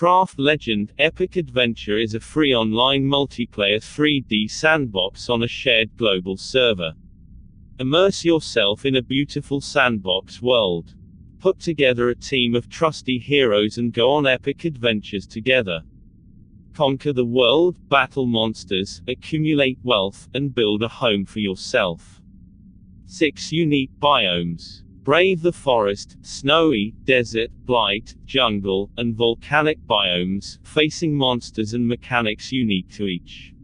Craft Legend Epic Adventure is a free online multiplayer 3D sandbox on a shared global server. Immerse yourself in a beautiful sandbox world. Put together a team of trusty heroes and go on epic adventures together. Conquer the world, battle monsters, accumulate wealth, and build a home for yourself. 6 unique biomes. Brave the forest, snowy, desert, blight, jungle, and volcanic biomes, facing monsters and mechanics unique to each.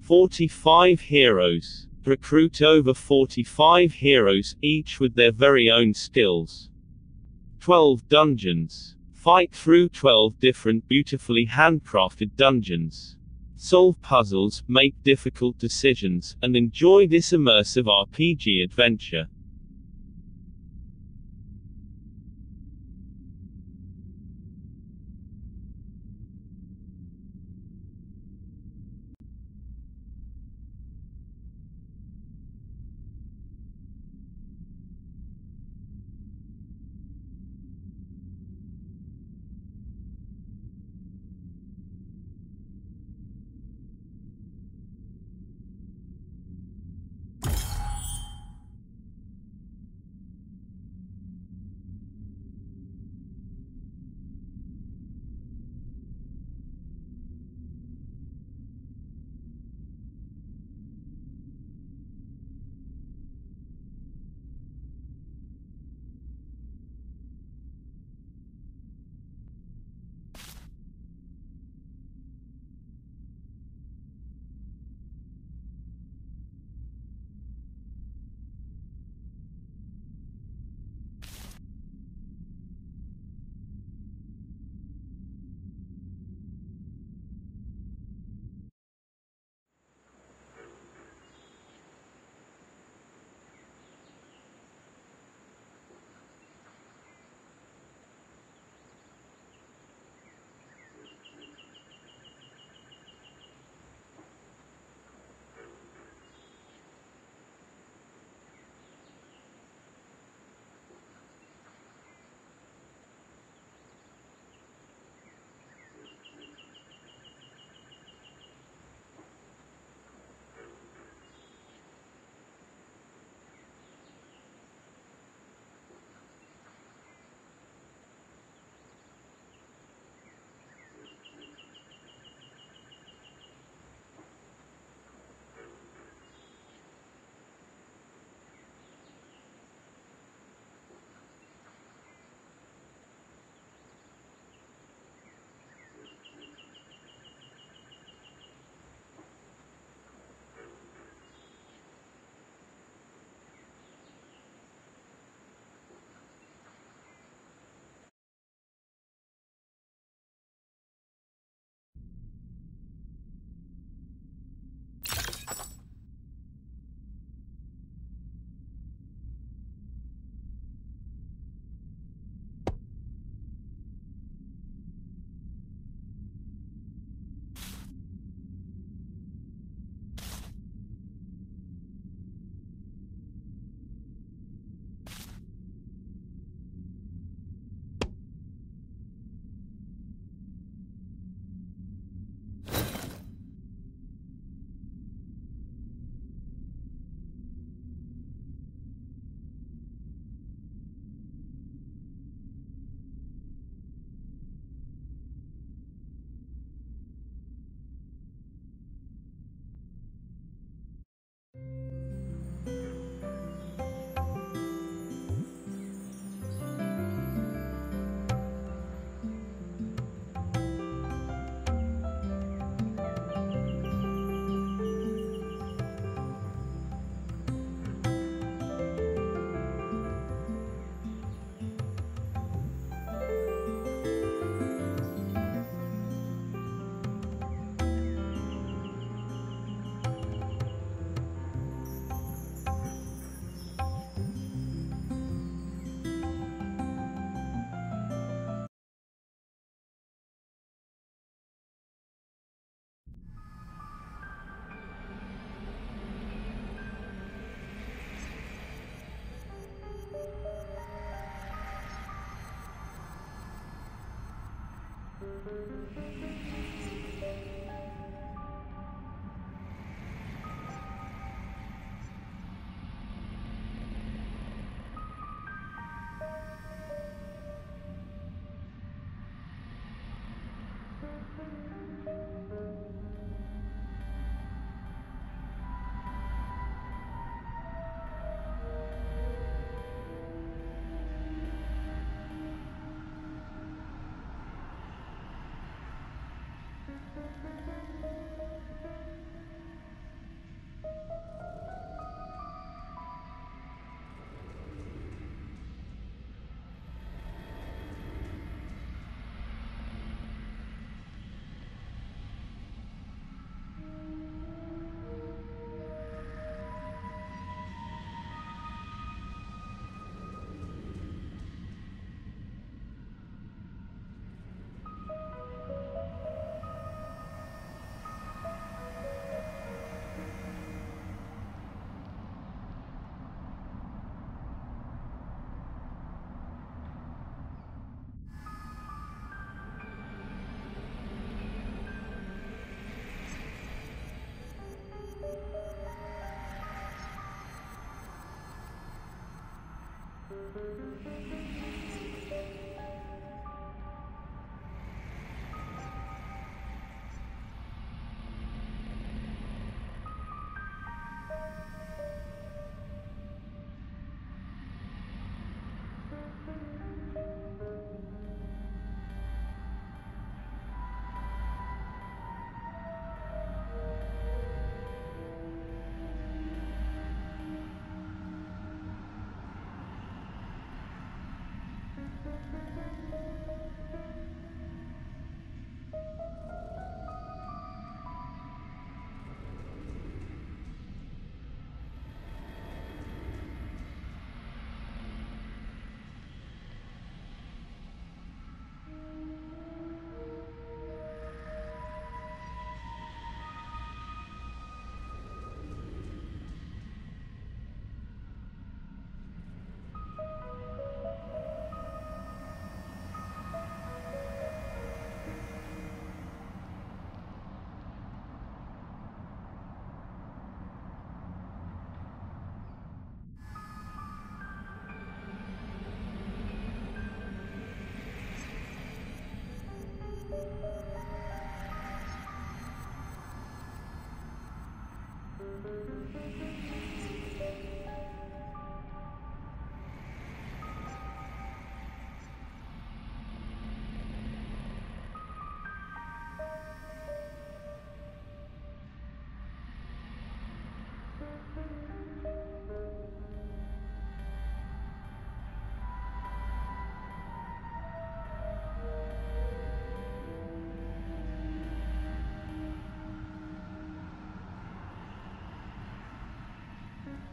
45 heroes. Recruit over 45 heroes, each with their very own skills. 12 dungeons. Fight through 12 different beautifully handcrafted dungeons. Solve puzzles, make difficult decisions, and enjoy this immersive RPG adventure.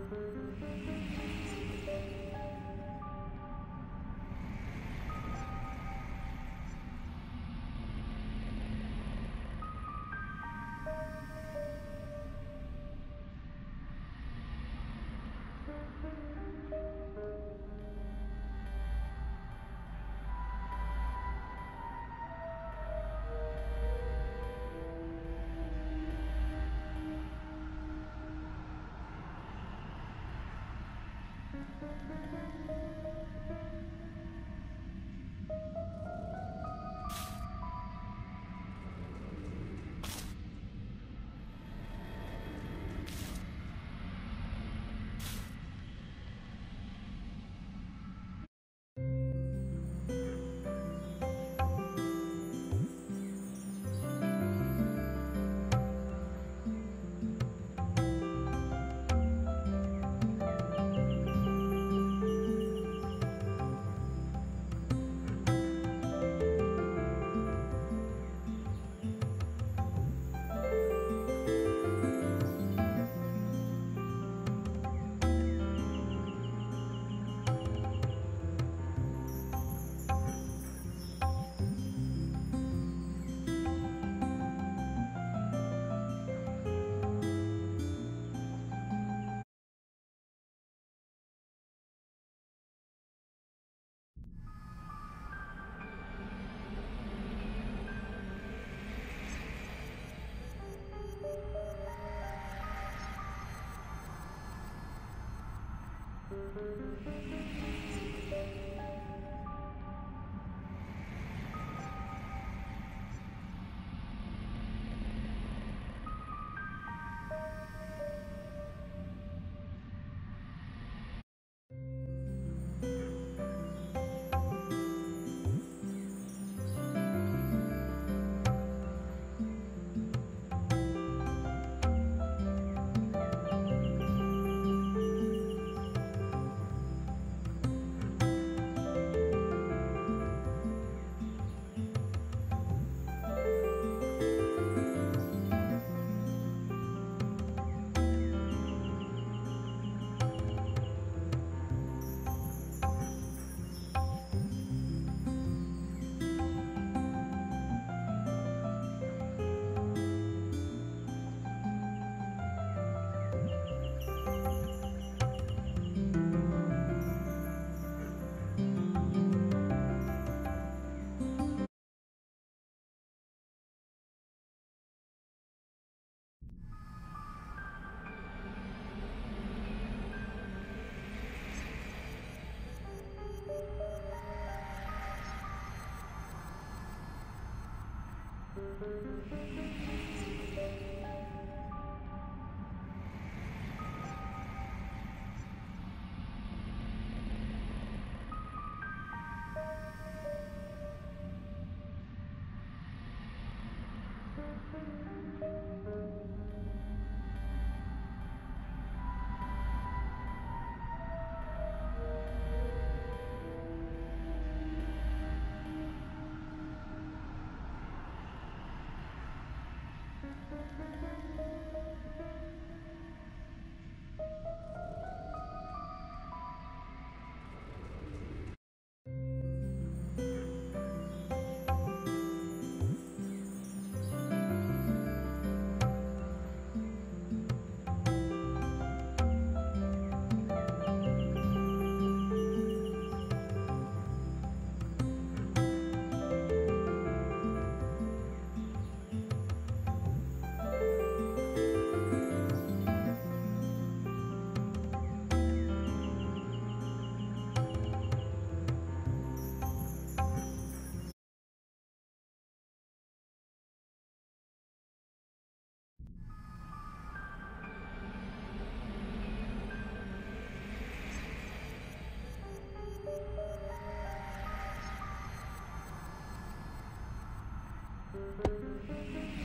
Thank you. Thank you. Thank you. うん。